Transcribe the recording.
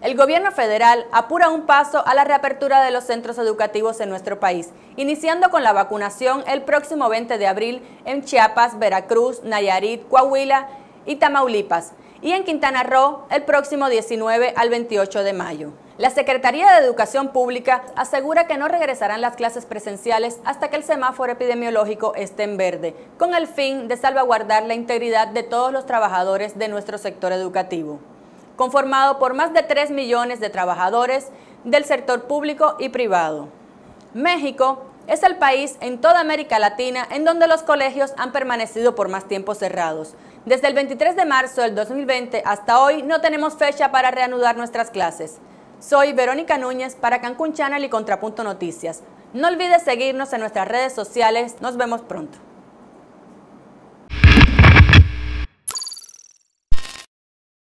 El gobierno federal apura un paso a la reapertura de los centros educativos en nuestro país, iniciando con la vacunación el próximo 20 de abril en Chiapas, Veracruz, Nayarit, Coahuila y Tamaulipas, y en Quintana Roo el próximo 19 al 28 de mayo. La Secretaría de Educación Pública asegura que no regresarán las clases presenciales hasta que el semáforo epidemiológico esté en verde, con el fin de salvaguardar la integridad de todos los trabajadores de nuestro sector educativo conformado por más de 3 millones de trabajadores del sector público y privado. México es el país en toda América Latina en donde los colegios han permanecido por más tiempo cerrados. Desde el 23 de marzo del 2020 hasta hoy no tenemos fecha para reanudar nuestras clases. Soy Verónica Núñez para Cancún Channel y Contrapunto Noticias. No olvides seguirnos en nuestras redes sociales. Nos vemos pronto.